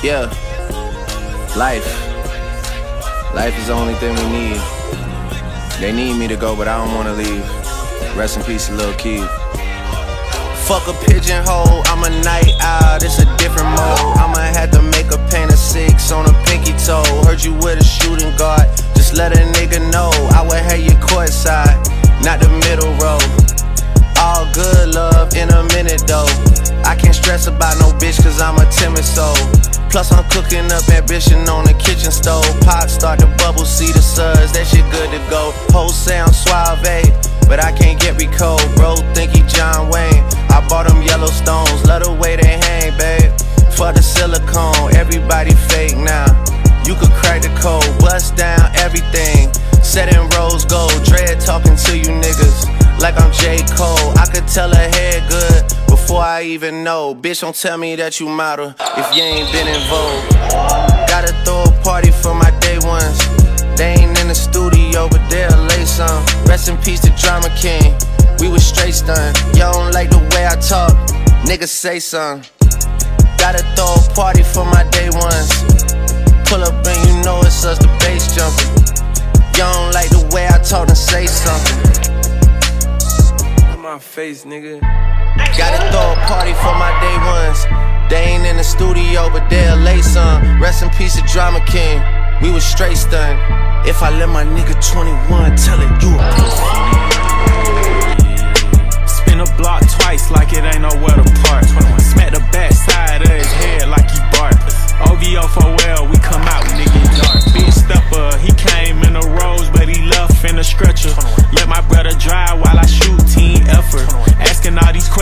Yeah. Life. Life is the only thing we need. They need me to go, but I don't wanna leave. Rest in peace, little kid. Fuck a pigeonhole, I'm a night owl, it's a different mode. I'ma have to make a paint of six on a pinky toe. Heard you with a shooting guard, just let a nigga know. I would have you courtside, not the middle row. All good love in a minute though. Plus I'm cooking up ambition on the kitchen stove. Pot start to bubble, see the suds, that shit good to go. Whole sound suave, but I can't get me cold. Bro, think he John Wayne. I bought them Yellowstones, love the way they hang, babe. For the silicone, everybody fake now. You could crack the code, bust down everything. Set in rose gold, dread talking to you niggas like I'm J. Cole. I could tell her head good before I even know. Bitch, don't tell me that you model if you ain't been in vogue. Gotta throw a party for my day ones. They ain't in the studio, but they'll lay some. Rest in peace to Drama King. We was straight stunned. Y'all don't like the way I talk. Niggas say something. Gotta throw a party for my day ones. Pull up and you know it's us, the bass jumping. Y'all don't like the way I talk and say something my face, nigga. Gotta throw a party for my day ones. They ain't in the studio, but they'll lay some. Rest in peace, of Drama King. We was straight stunned. If I let my nigga 21 tell it, you a. Spin a block twice like it ain't nowhere to park. Smack the back side of his head like he bark. OVO for well, we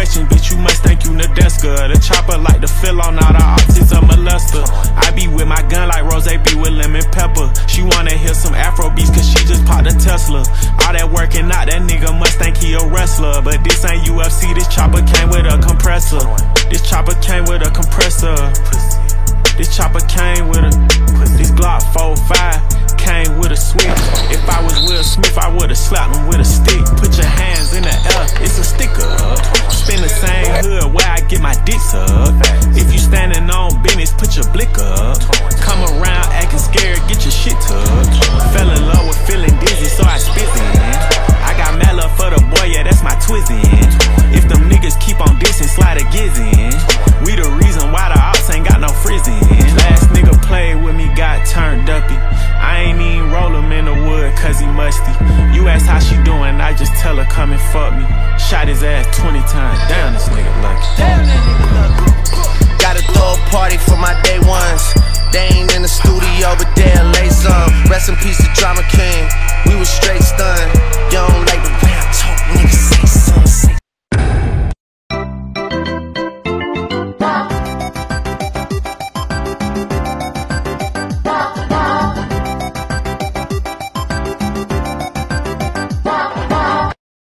questions, bitch, you must think you Nadeska. The chopper like to fill on all the optics of molester. I be with my gun like Rose be with lemon pepper. She wanna hear some Afro beats cause she just popped a Tesla. All that working out, that nigga must think he a wrestler. But this ain't UFC, this chopper came with a compressor. This chopper came with a compressor. This chopper came with a This Glock 45 came with a switch If I was Will Smith, I would've slapped him with a stick You ask how she doing, I just tell her come and fuck me. Shot his ass 20 times. Damn, this nigga lucky. Damn, that nigga lucky. Gotta throw a party for my day ones. They ain't in the studio, but they'll lay some. Rest in peace to Drama King. We was straight stunned.